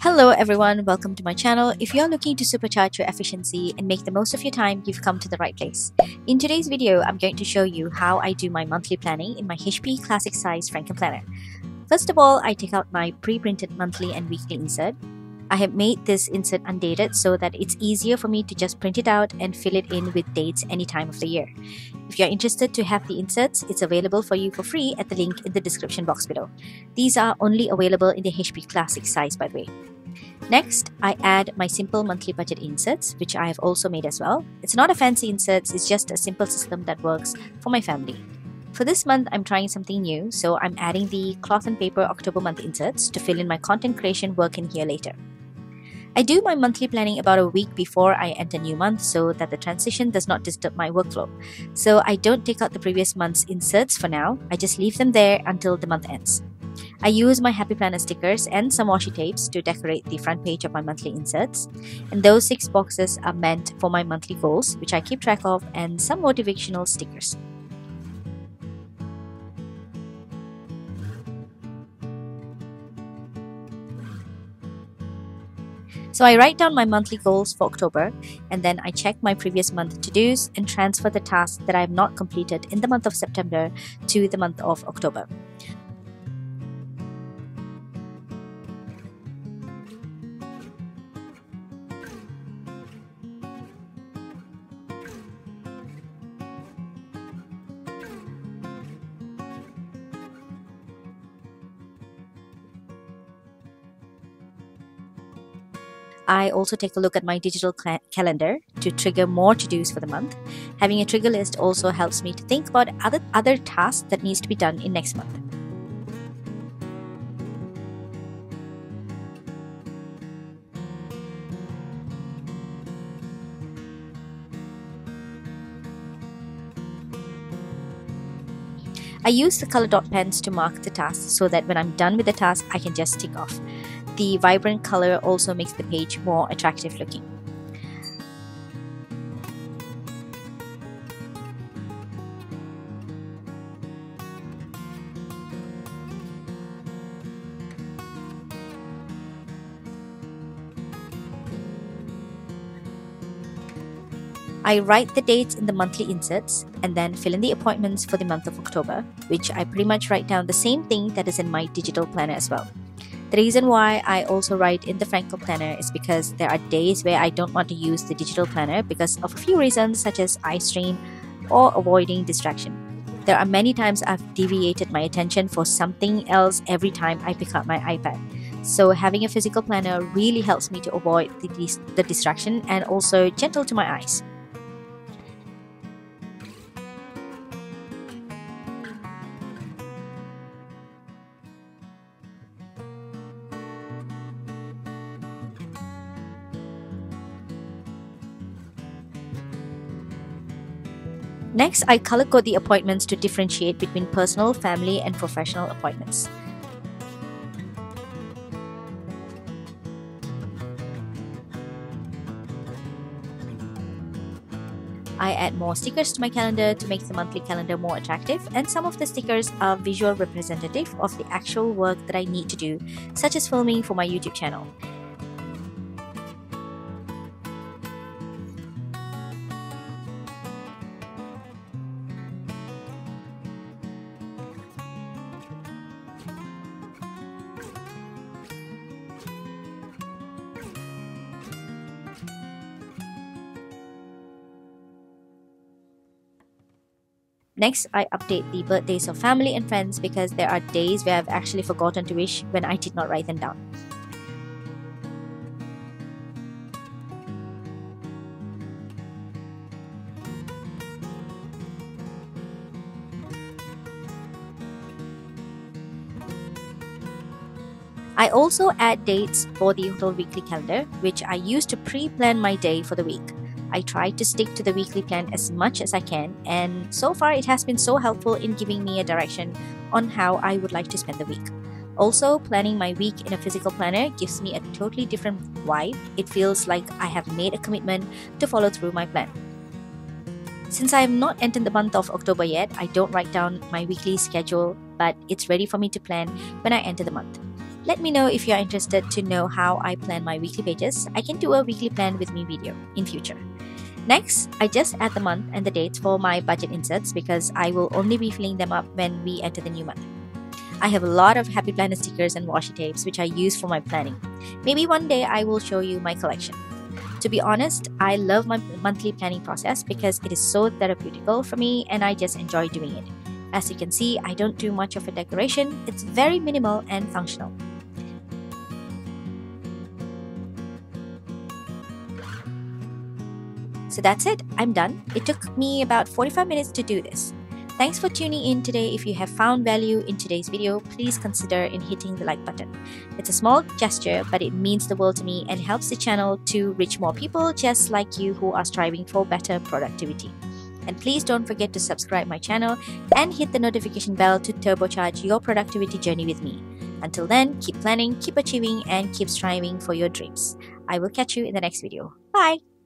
Hello everyone, welcome to my channel. If you're looking to supercharge your efficiency and make the most of your time, you've come to the right place. In today's video, I'm going to show you how I do my monthly planning in my HP Classic Size Franken Planner. First of all, I take out my pre-printed monthly and weekly insert. I have made this insert undated so that it's easier for me to just print it out and fill it in with dates any time of the year. If you're interested to have the inserts, it's available for you for free at the link in the description box below. These are only available in the HP Classic size by the way. Next, I add my simple monthly budget inserts, which I have also made as well. It's not a fancy inserts, it's just a simple system that works for my family. For this month, I'm trying something new, so I'm adding the cloth and paper October month inserts to fill in my content creation work in here later. I do my monthly planning about a week before I enter new month so that the transition does not disturb my workflow. So I don't take out the previous month's inserts for now, I just leave them there until the month ends. I use my Happy Planner stickers and some washi tapes to decorate the front page of my monthly inserts. And those six boxes are meant for my monthly goals, which I keep track of, and some motivational stickers. So I write down my monthly goals for October and then I check my previous month to dos and transfer the tasks that I have not completed in the month of September to the month of October. I also take a look at my digital calendar to trigger more to-dos for the month. Having a trigger list also helps me to think about other, other tasks that needs to be done in next month. I use the color dot pens to mark the tasks so that when I'm done with the task, I can just tick off the vibrant color also makes the page more attractive looking. I write the dates in the monthly inserts and then fill in the appointments for the month of October, which I pretty much write down the same thing that is in my digital planner as well. The reason why I also write in the Franken Planner is because there are days where I don't want to use the digital planner because of a few reasons such as eye strain or avoiding distraction. There are many times I've deviated my attention for something else every time I pick up my iPad. So having a physical planner really helps me to avoid the, the distraction and also gentle to my eyes. Next, I color code the appointments to differentiate between personal, family, and professional appointments. I add more stickers to my calendar to make the monthly calendar more attractive, and some of the stickers are visual representative of the actual work that I need to do, such as filming for my YouTube channel. Next, I update the birthdays of family and friends because there are days where I've actually forgotten to wish when I did not write them down. I also add dates for the Hotel Weekly calendar, which I use to pre-plan my day for the week. I try to stick to the weekly plan as much as I can, and so far it has been so helpful in giving me a direction on how I would like to spend the week. Also, planning my week in a physical planner gives me a totally different vibe. It feels like I have made a commitment to follow through my plan. Since I have not entered the month of October yet, I don't write down my weekly schedule, but it's ready for me to plan when I enter the month. Let me know if you're interested to know how I plan my weekly pages. I can do a weekly plan with me video in future. Next, I just add the month and the dates for my budget inserts because I will only be filling them up when we enter the new month. I have a lot of Happy Planner stickers and washi tapes which I use for my planning. Maybe one day I will show you my collection. To be honest, I love my monthly planning process because it is so therapeutical for me and I just enjoy doing it. As you can see, I don't do much of a decoration, it's very minimal and functional. So that's it, I'm done. It took me about 45 minutes to do this. Thanks for tuning in today. If you have found value in today's video, please consider in hitting the like button. It's a small gesture, but it means the world to me and helps the channel to reach more people just like you who are striving for better productivity. And please don't forget to subscribe my channel and hit the notification bell to turbocharge your productivity journey with me. Until then, keep planning, keep achieving, and keep striving for your dreams. I will catch you in the next video. Bye!